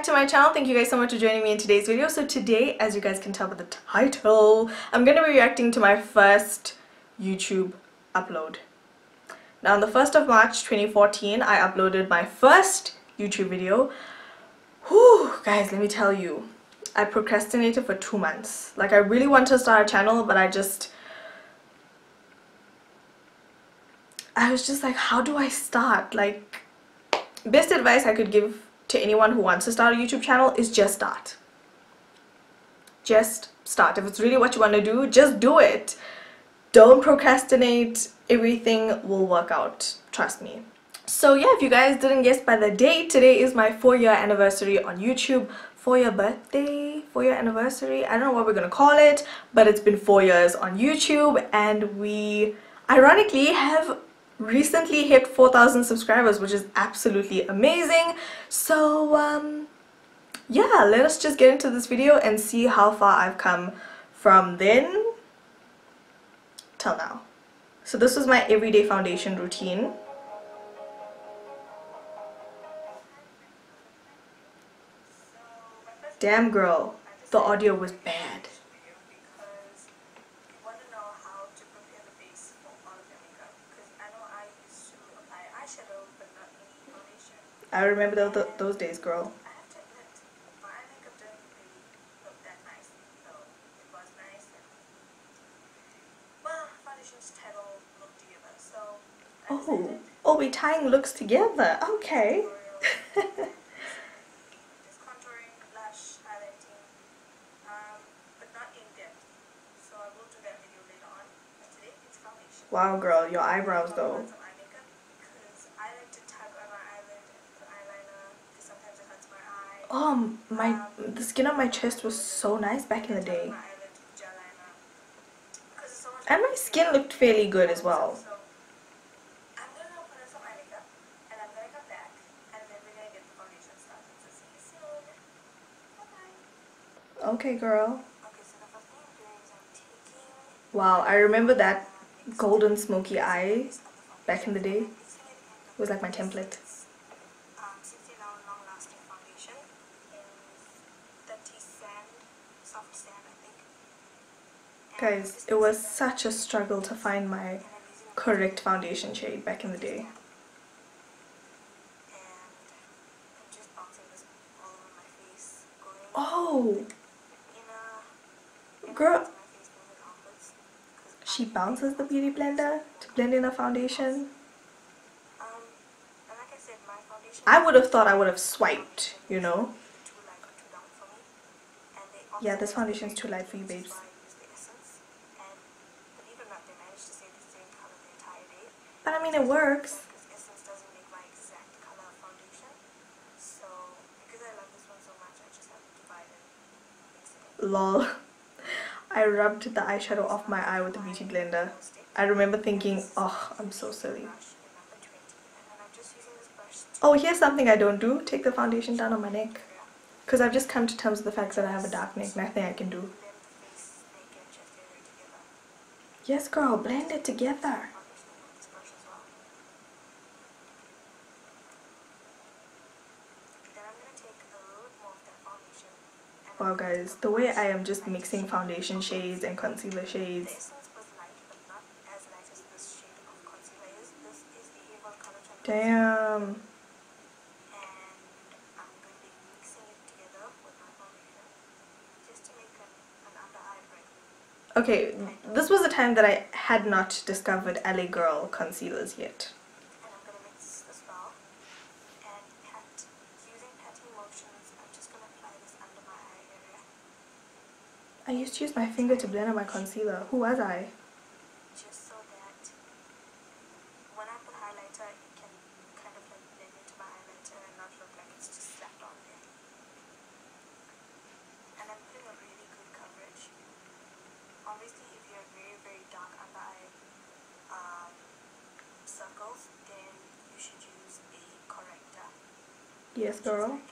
back to my channel. Thank you guys so much for joining me in today's video. So today as you guys can tell by the title i'm going to be reacting to my first youtube upload. Now on the 1st of march 2014 i uploaded my first youtube video. Whew, guys let me tell you i procrastinated for two months. Like i really wanted to start a channel but i just i was just like how do i start? Like best advice i could give to anyone who wants to start a YouTube channel is just start. Just start. If it's really what you want to do, just do it. Don't procrastinate. Everything will work out. Trust me. So yeah, if you guys didn't guess by the date, today is my four year anniversary on YouTube. Four year birthday, four year anniversary. I don't know what we're gonna call it, but it's been four years on YouTube and we ironically have recently hit 4,000 subscribers which is absolutely amazing. So um, yeah let us just get into this video and see how far I've come from then till now. So this was my everyday foundation routine. Damn girl the audio was bad I remember those, those days, girl. Oh, oh, we tying looks together. Okay. wow, girl, your eyebrows though. Oh my the skin on my chest was so nice back in the day. And my skin looked fairly good as well. Okay girl. Wow I remember that golden smoky eye back in the day. It was like my template Guys, it was such a struggle to find my correct foundation shade back in the day. Oh! Girl, she bounces the beauty blender to blend in a foundation. I would have thought I would have swiped, you know. Yeah, this foundation is too light for you, babes. I mean, it works. Lol. I rubbed the eyeshadow off my eye with the beauty blender. I remember thinking, oh, I'm so silly. Oh, here's something I don't do. Take the foundation down on my neck. Because I've just come to terms with the fact that I have a dark neck. Nothing I can do. Yes, girl. Blend it together. Wow guys, the way I am just mixing foundation shades and concealer shades. Damn. Okay, this was a time that I had not discovered LA Girl concealers yet. I used to use my finger to blend out my concealer. Who was I? Just so that when I put highlighter, it can kind of like blend into my highlighter and not look like it's just slapped on there. And I'm putting a really good coverage. Obviously, if you have very, very dark under eye um, circles, then you should use a corrector. Yes, girl.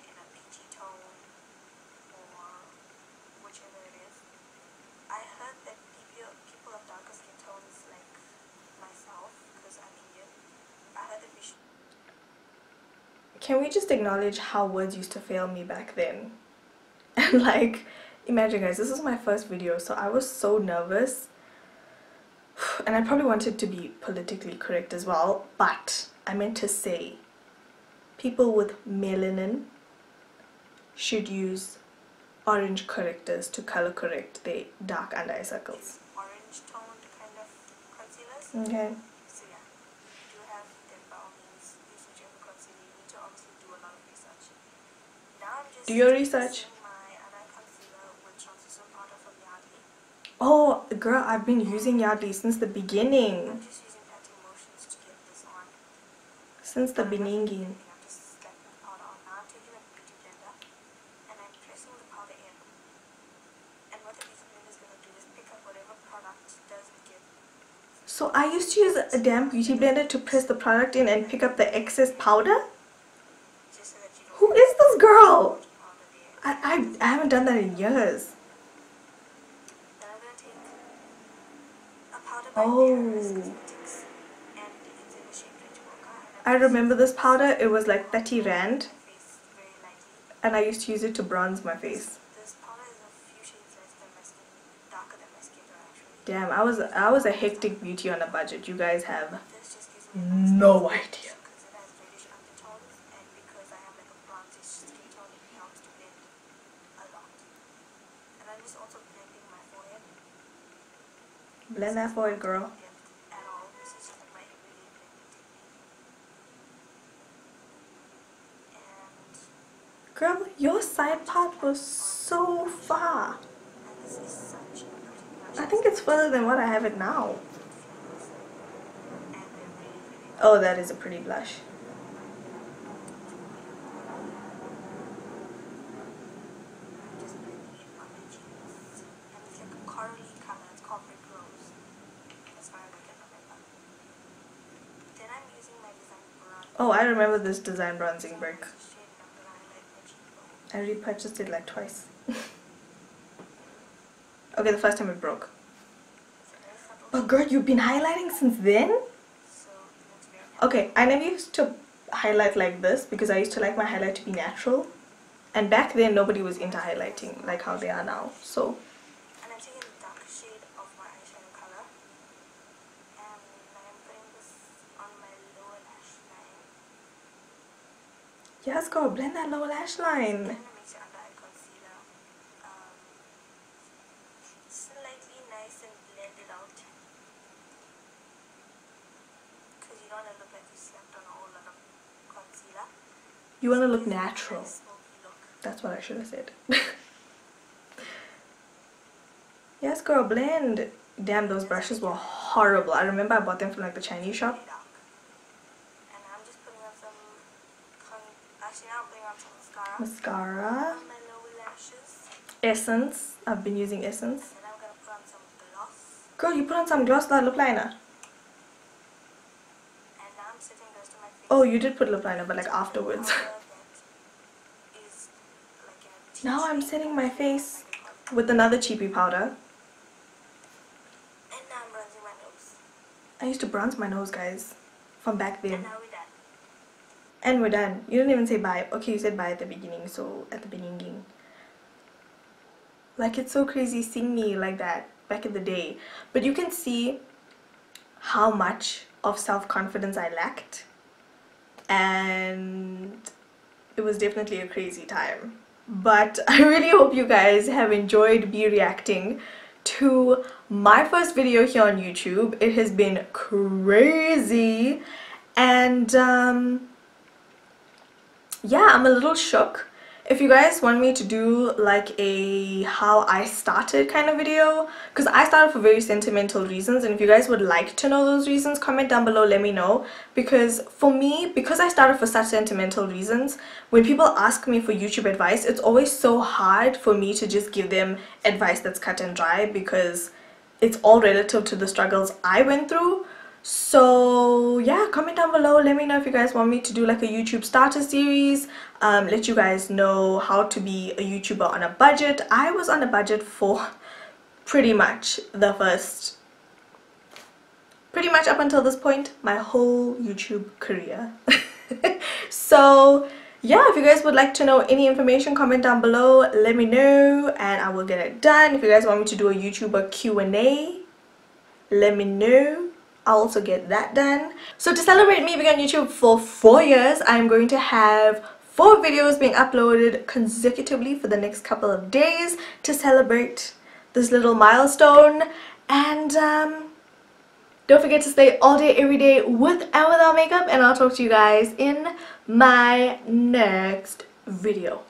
Can we just acknowledge how words used to fail me back then? And like, imagine guys, this is my first video, so I was so nervous. And I probably wanted to be politically correct as well, but I meant to say people with melanin should use orange correctors to color correct their dark under eye circles. Orange toned kind of concealers. Okay. So yeah, if you have then by all means use whichever concealer you need to obviously do a lot of research. Now I'm just Do your research. Oh, girl, I've been using Yardley since the beginning. Since the beginning. So I used to use a damn beauty blender to press the product in and pick up the excess powder? Who is this girl? I, I, I haven't done that in years. I'm gonna take a powder by Oh. Paris Cosmetics, and it's in the shade Rich Mocha. I remember this powder, it was like 30 rand My face very lightly. and I used to use it to bronze my face. This powder is a few shades less than my skin, darker than my skin tone actually. Damn, I was I was a hectic beauty on a budget. You guys have This just gives me a nice no idea. because it has reddish undertones, and because I have like a bronzish skin tone, it helps to blend a lot. And I'm just also blending my forehead. blend that forward, girl. depth at all. This is just like my everyday that technique. And Girl, your side part was so far. I think it's further than what I have it now. Oh, that is a pretty blush. I'm just blending it on my cheeks. And it's like a corally color. It's called Brick Rose. As far as I can remember. Then I'm using my design bronzer. Oh, I remember this design bronzing brick. It's a shade and I'm gonna highlight my cheekbone. I repurchased it like twice. okay, the first time it broke. It's a very subtle But girl, you've been highlighting since then? so it looks very natural. Okay, I never used to highlight like this because I used to like my highlight to be natural. And back then, nobody was into highlighting like how they are now. So, And I'm taking the dark shade of my eyeshadow color. And I'm putting this on my lower lash line. Yes, girl, blend that lower lash line. And it makes your under eye concealer slightly nice and blended out. Because you want to look like you slapped on a whole lot of concealer. You want to look It's a natural. nice smoky look. That's what I should have said. yes, girl, blend. Damn, those brushes were horrible. I remember I bought them from like the Chinese shop. Really dark. And I'm just putting on some. Con- Actually, now I'm putting on some mascara. Essence. I've been using Essence. Girl, you put on some gloss that lip liner. Oh, you did put lip liner, but like afterwards. Now I'm setting my face with another cheapy powder. I used to bronze my nose, guys, from back then. And we're done. You didn't even say bye. Okay, you said bye at the beginning, so at the beginning. Like, it's so crazy seeing me like that back in the day. But you can see how much of self confidence I lacked. And it was definitely a crazy time. But I really hope you guys have enjoyed me reacting to my first video here on YouTube. It has been crazy. And, um, yeah, I'm a little shook. If you guys want me to do like a how I started kind of video, because I started for very sentimental reasons, and if you guys would like to know those reasons, comment down below, let me know. Because for me, because I started for such sentimental reasons, when people ask me for YouTube advice, it's always so hard for me to just give them advice that's cut and dry because it's all relative to the struggles I went through. So yeah, comment down below. Let me know if you guys want me to do like a YouTube starter series. Um, let you guys know how to be a YouTuber on a budget. I was on a budget for pretty much the first, pretty much up until this point, my whole YouTube career. so yeah if you guys would like to know any information comment down below let me know and i will get it done if you guys want me to do a youtuber q&a let me know I'll also get that done. So to celebrate me being on YouTube for four years, I'm going to have four videos being uploaded consecutively for the next couple of days to celebrate this little milestone. And um, don't forget to stay all day, every day with and without makeup. And I'll talk to you guys in my next video.